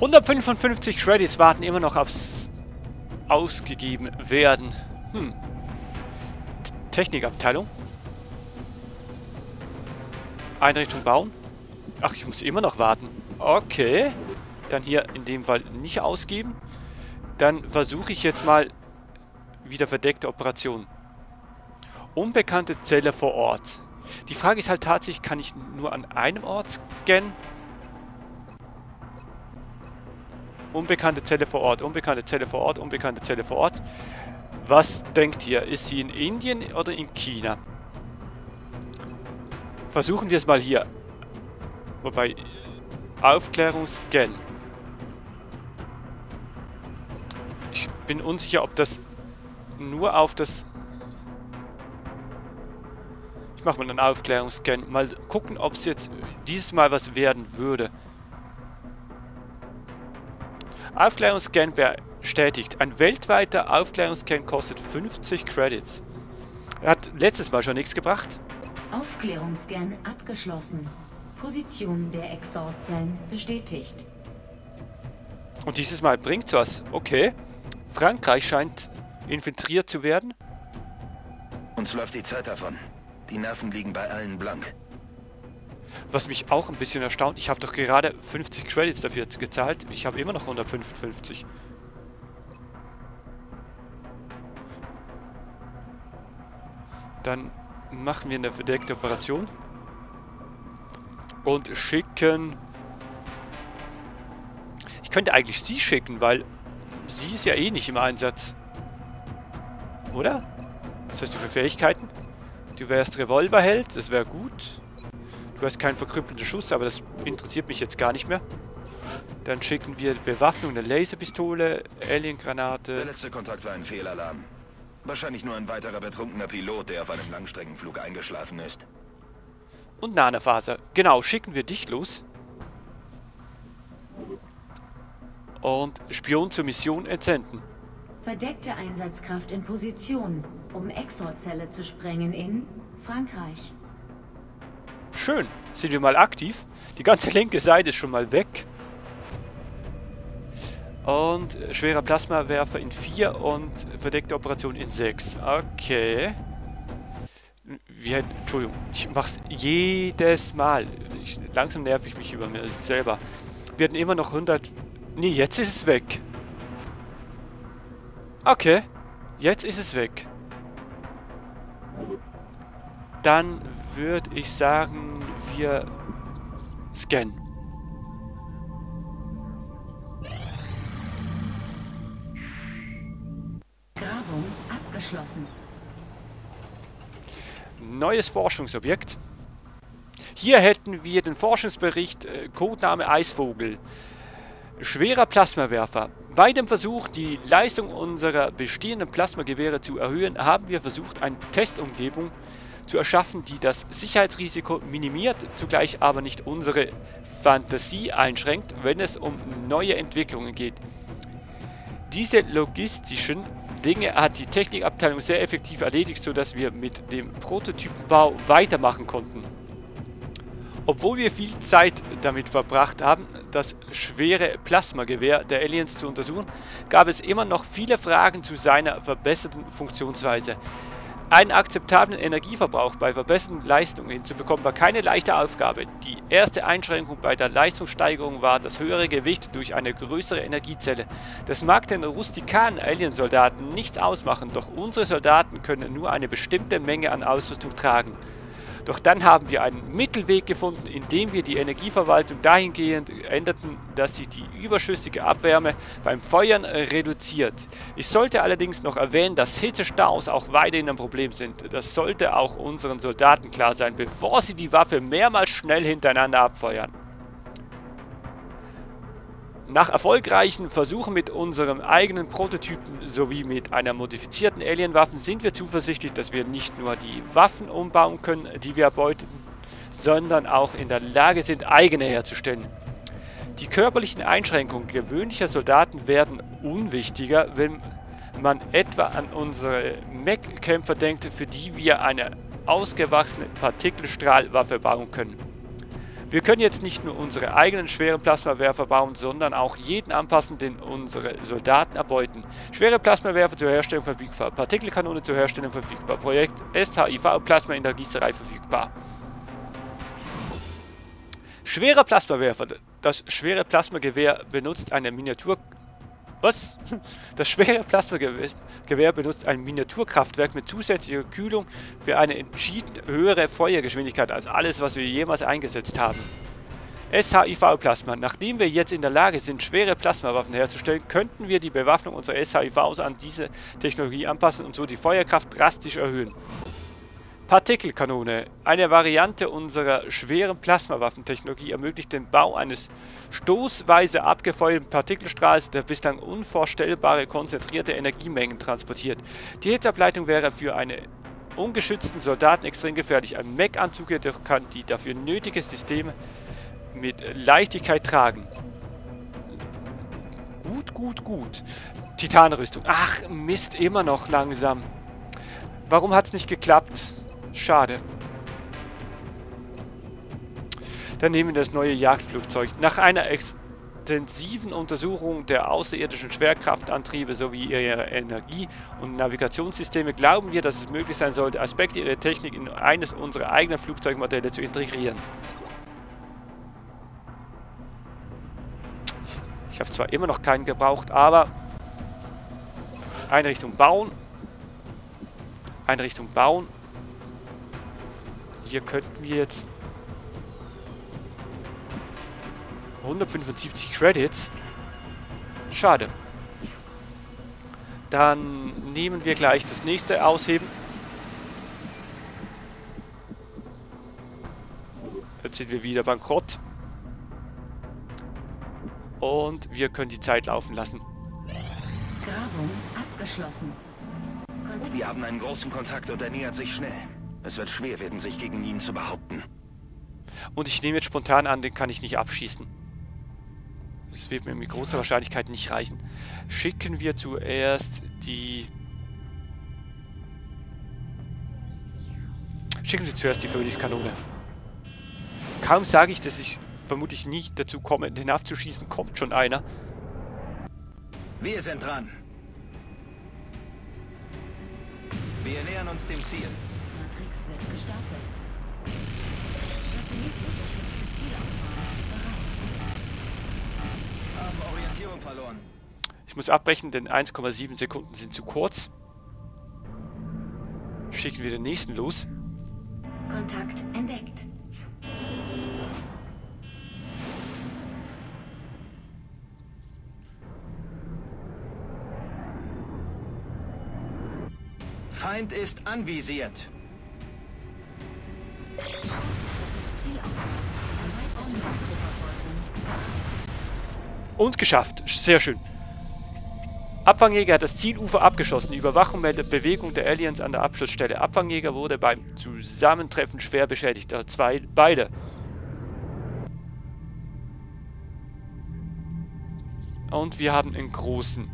155 Credits warten immer noch aufs ausgegeben werden. Hm. Technikabteilung. Einrichtung bauen. Ach, ich muss immer noch warten. Okay. Dann hier in dem Fall nicht ausgeben. Dann versuche ich jetzt mal wieder verdeckte Operationen. Unbekannte Zelle vor Ort. Die Frage ist halt tatsächlich, kann ich nur an einem Ort scannen? Unbekannte Zelle vor Ort, unbekannte Zelle vor Ort, unbekannte Zelle vor Ort. Was denkt ihr? Ist sie in Indien oder in China? Versuchen wir es mal hier. Wobei, Aufklärungsscan. Ich bin unsicher, ob das nur auf das... Ich mache mal einen Aufklärungsscan. Mal gucken, ob es jetzt dieses Mal was werden würde. Aufklärungsscan bestätigt. Ein weltweiter Aufklärungsscan kostet 50 Credits. Er hat letztes Mal schon nichts gebracht. Aufklärungsscan abgeschlossen. Position der Exorzellen bestätigt. Und dieses Mal bringt's was. Okay. Frankreich scheint infiltriert zu werden. Uns läuft die Zeit davon. Die Nerven liegen bei allen blank. Was mich auch ein bisschen erstaunt, ich habe doch gerade 50 Credits dafür gezahlt. Ich habe immer noch 155. Dann machen wir eine verdeckte Operation. Und schicken... Ich könnte eigentlich sie schicken, weil sie ist ja eh nicht im Einsatz. Oder? Was hast du für Fähigkeiten? Du wärst Revolverheld, das wäre gut. Du hast keinen verkrüppelnden Schuss, aber das interessiert mich jetzt gar nicht mehr. Dann schicken wir Bewaffnung, eine Laserpistole, Alien-Granate. Der letzte Kontakt war ein Fehlalarm. Wahrscheinlich nur ein weiterer betrunkener Pilot, der auf einem Langstreckenflug eingeschlafen ist. Und Nanofaser. Genau, schicken wir dich los. Und Spion zur Mission entsenden. Verdeckte Einsatzkraft in Position, um Exorzelle zu sprengen in Frankreich. Schön. Sind wir mal aktiv. Die ganze linke Seite ist schon mal weg. Und schwerer Plasmawerfer in 4 und verdeckte Operation in 6. Okay. Wie, Entschuldigung, ich mach's jedes Mal. Ich, langsam nerv ich mich über mir selber. Wir hatten immer noch 100... Nee, jetzt ist es weg. Okay. Jetzt ist es weg. Dann würde ich sagen, wir scannen. Grabung abgeschlossen. Neues Forschungsobjekt. Hier hätten wir den Forschungsbericht äh, Codename Eisvogel. Schwerer Plasmawerfer. Bei dem Versuch, die Leistung unserer bestehenden Plasmagewehre zu erhöhen, haben wir versucht, eine Testumgebung zu erschaffen, die das Sicherheitsrisiko minimiert, zugleich aber nicht unsere Fantasie einschränkt, wenn es um neue Entwicklungen geht. Diese logistischen Dinge hat die Technikabteilung sehr effektiv erledigt, sodass wir mit dem Prototypenbau weitermachen konnten. Obwohl wir viel Zeit damit verbracht haben, das schwere Plasmagewehr der Aliens zu untersuchen, gab es immer noch viele Fragen zu seiner verbesserten Funktionsweise. Einen akzeptablen Energieverbrauch bei verbesserten Leistungen hinzubekommen, war keine leichte Aufgabe. Die erste Einschränkung bei der Leistungssteigerung war das höhere Gewicht durch eine größere Energiezelle. Das mag den rustikanen Aliensoldaten nichts ausmachen, doch unsere Soldaten können nur eine bestimmte Menge an Ausrüstung tragen. Doch dann haben wir einen Mittelweg gefunden, indem wir die Energieverwaltung dahingehend änderten, dass sie die überschüssige Abwärme beim Feuern reduziert. Ich sollte allerdings noch erwähnen, dass Hitzestaus auch weiterhin ein Problem sind. Das sollte auch unseren Soldaten klar sein, bevor sie die Waffe mehrmals schnell hintereinander abfeuern. Nach erfolgreichen Versuchen mit unserem eigenen Prototypen sowie mit einer modifizierten Alienwaffe sind wir zuversichtlich, dass wir nicht nur die Waffen umbauen können, die wir erbeuteten, sondern auch in der Lage sind, eigene herzustellen. Die körperlichen Einschränkungen gewöhnlicher Soldaten werden unwichtiger, wenn man etwa an unsere Mech-Kämpfer denkt, für die wir eine ausgewachsene Partikelstrahlwaffe bauen können. Wir können jetzt nicht nur unsere eigenen schweren Plasmawerfer bauen, sondern auch jeden anpassen, den unsere Soldaten erbeuten. Schwere Plasmawerfer zur Herstellung verfügbar, Partikelkanone zur Herstellung verfügbar, Projekt SHIV Plasma in der Gießerei verfügbar. Schwerer Plasmawerfer. Das schwere Plasmagewehr benutzt eine Miniatur... Was? Das schwere Plasmagewehr benutzt ein Miniaturkraftwerk mit zusätzlicher Kühlung für eine entschieden höhere Feuergeschwindigkeit als alles, was wir jemals eingesetzt haben. SHIV-Plasma. Nachdem wir jetzt in der Lage sind, schwere Plasmawaffen herzustellen, könnten wir die Bewaffnung unserer SHIVs an diese Technologie anpassen und so die Feuerkraft drastisch erhöhen. Partikelkanone. Eine Variante unserer schweren Plasmawaffentechnologie ermöglicht den Bau eines stoßweise abgefeuerten Partikelstrahls, der bislang unvorstellbare konzentrierte Energiemengen transportiert. Die Hitzableitung wäre für einen ungeschützten Soldaten extrem gefährlich. Ein Mech-Anzug kann die dafür nötige Systeme mit Leichtigkeit tragen. Gut, gut, gut. Titanrüstung. Ach, Mist, immer noch langsam. Warum hat es nicht geklappt? Schade. Dann nehmen wir das neue Jagdflugzeug. Nach einer extensiven Untersuchung der außerirdischen Schwerkraftantriebe sowie ihrer Energie- und Navigationssysteme glauben wir, dass es möglich sein sollte, Aspekte ihrer Technik in eines unserer eigenen Flugzeugmodelle zu integrieren. Ich, ich habe zwar immer noch keinen gebraucht, aber Einrichtung bauen. Einrichtung bauen hier könnten wir jetzt 175 Credits. Schade. Dann nehmen wir gleich das nächste ausheben. Jetzt sind wir wieder bankrott. Und wir können die Zeit laufen lassen. Grabung abgeschlossen. Wir haben einen großen Kontakt und er nähert sich schnell. Es wird schwer werden, sich gegen ihn zu behaupten. Und ich nehme jetzt spontan an, den kann ich nicht abschießen. Das wird mir mit großer Wahrscheinlichkeit nicht reichen. Schicken wir zuerst die... Schicken wir zuerst die Phoenix-Kanone. Kaum sage ich, dass ich vermutlich nie dazu komme, den abzuschießen, kommt schon einer. Wir sind dran. Wir nähern uns dem Ziel Ich muss abbrechen, denn 1,7 Sekunden sind zu kurz. Schicken wir den nächsten los. Kontakt entdeckt. Feind ist anvisiert. Und geschafft. Sehr schön. Abfangjäger hat das Zielufer abgeschossen. Die Überwachung meldet Bewegung der Aliens an der Abschussstelle. Abfangjäger wurde beim Zusammentreffen schwer beschädigt. Also zwei, beide. Und wir haben einen großen.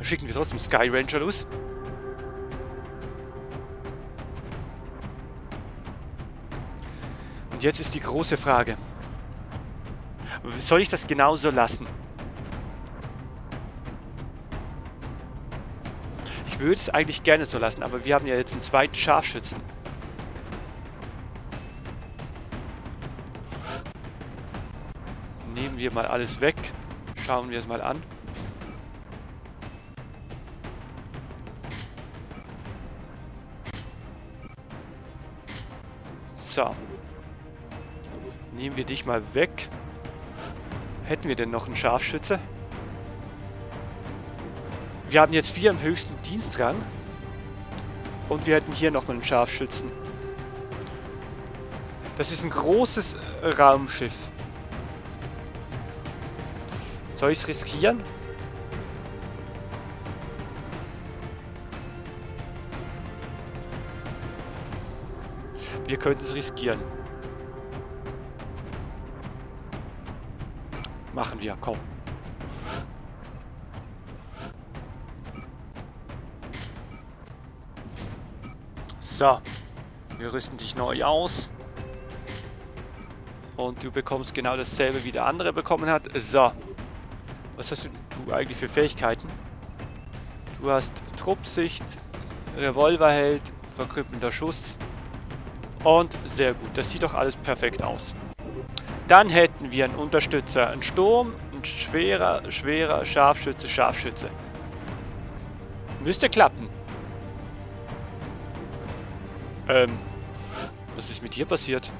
Schicken wir trotzdem Sky Ranger los. Und jetzt ist die große Frage. Soll ich das genauso lassen? Ich würde es eigentlich gerne so lassen, aber wir haben ja jetzt einen zweiten Scharfschützen. Nehmen wir mal alles weg. Schauen wir es mal an. So. Nehmen wir dich mal weg. Hätten wir denn noch einen Scharfschütze? Wir haben jetzt vier im höchsten Dienstrang. Und wir hätten hier nochmal einen Scharfschützen. Das ist ein großes Raumschiff. Soll ich es riskieren? Wir könnten es riskieren. Machen wir, komm. So. Wir rüsten dich neu aus. Und du bekommst genau dasselbe, wie der andere bekommen hat. So. Was hast du, du eigentlich für Fähigkeiten? Du hast Truppsicht, Revolverheld, verkrüppelnder Schuss. Und sehr gut. Das sieht doch alles perfekt aus. Dann hätten wir einen Unterstützer. Ein Sturm, ein schwerer, schwerer Scharfschütze, Scharfschütze. Müsste klappen. Ähm, was ist mit dir passiert?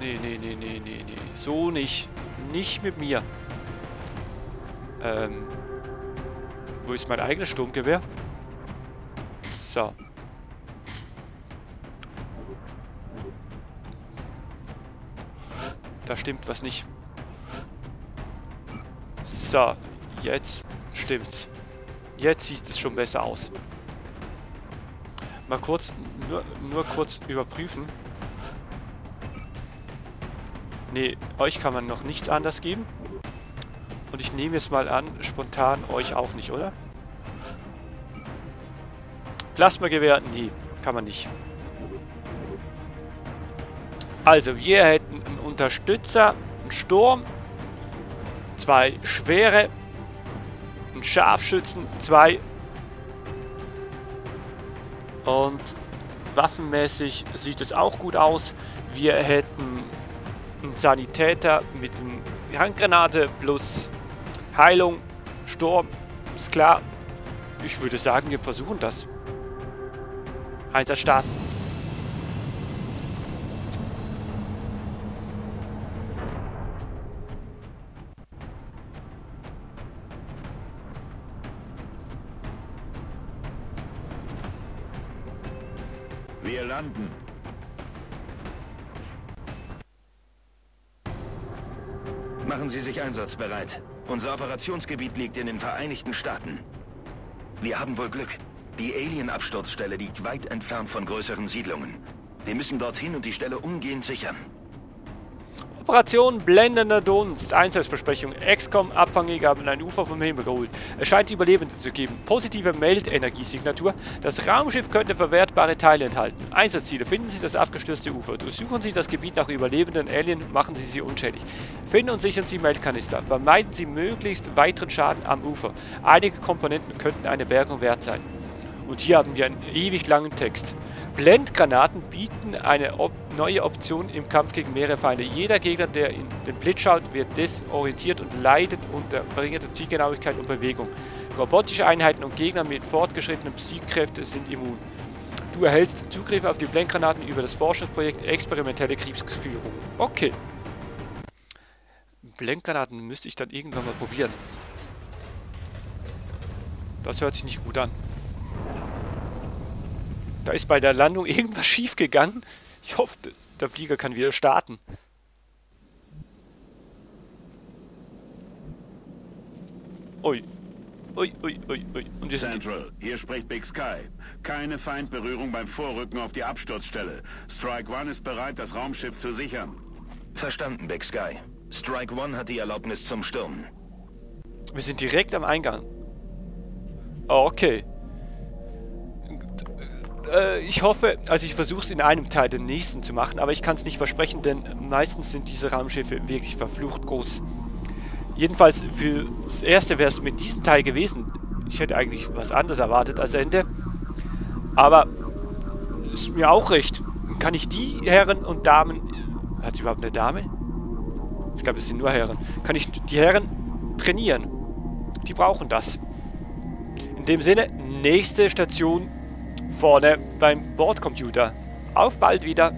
Nee, nee, nee, nee, nee, nee. So nicht. Nicht mit mir. Ähm. Wo ist mein eigenes Sturmgewehr? So. Da stimmt was nicht. So. Jetzt stimmt's. Jetzt sieht es schon besser aus. Mal kurz, nur, nur kurz überprüfen. Ne, euch kann man noch nichts anders geben. Und ich nehme jetzt mal an, spontan euch auch nicht, oder? Plasmagewehr? Nee, kann man nicht. Also, wir hätten einen Unterstützer, einen Sturm, zwei Schwere, einen Scharfschützen, zwei und waffenmäßig sieht es auch gut aus. Wir hätten ein Sanitäter mit einem Handgranate plus Heilung, Sturm, ist klar. Ich würde sagen, wir versuchen das. Einsatz starten. Wir landen. Machen Sie sich einsatzbereit. Unser Operationsgebiet liegt in den Vereinigten Staaten. Wir haben wohl Glück. Die Alien-Absturzstelle liegt weit entfernt von größeren Siedlungen. Wir müssen dorthin und die Stelle umgehend sichern. Operation Blendender Dunst. Einsatzbesprechung. XCOM Abfangjäger haben ein Ufer vom Himmel geholt. Es scheint Überlebende zu geben. Positive Meldenergiesignatur. Das Raumschiff könnte verwertbare Teile enthalten. Einsatzziele. Finden Sie das abgestürzte Ufer. Durchsuchen Sie das Gebiet nach überlebenden Alien. Machen Sie sie unschädlich. Finden und sichern Sie Meldkanister. Vermeiden Sie möglichst weiteren Schaden am Ufer. Einige Komponenten könnten eine Bergung wert sein. Und hier haben wir einen ewig langen Text. Blendgranaten bieten eine op neue Option im Kampf gegen mehrere Feinde. Jeder Gegner, der in den Blitz schaut, wird desorientiert und leidet unter verringerter Zielgenauigkeit und Bewegung. Robotische Einheiten und Gegner mit fortgeschrittenen Psychkräften sind immun. Du erhältst Zugriff auf die Blendgranaten über das Forschungsprojekt Experimentelle Kriegsführung. Okay. Blendgranaten müsste ich dann irgendwann mal probieren. Das hört sich nicht gut an. Da ist bei der Landung irgendwas schief gegangen. Ich hoffe, der Flieger kann wieder starten. Ui. Ui, ui, ui, ui. Und wir sind Central, hier spricht Big Sky. Keine Feindberührung beim Vorrücken auf die Absturzstelle. Strike One ist bereit, das Raumschiff zu sichern. Verstanden, Big Sky. Strike One hat die Erlaubnis zum Sturm. Wir sind direkt am Eingang. Oh, okay äh, ich hoffe, also ich versuche es in einem Teil den nächsten zu machen, aber ich kann es nicht versprechen, denn meistens sind diese Raumschiffe wirklich verflucht groß. Jedenfalls für das erste wäre es mit diesem Teil gewesen. Ich hätte eigentlich was anderes erwartet als Ende. Aber ist mir auch recht. Kann ich die Herren und Damen... Hat sie überhaupt eine Dame? Ich glaube, es sind nur Herren. Kann ich die Herren trainieren? Die brauchen das. In dem Sinne, nächste Station vorne beim Bordcomputer. Auf bald wieder!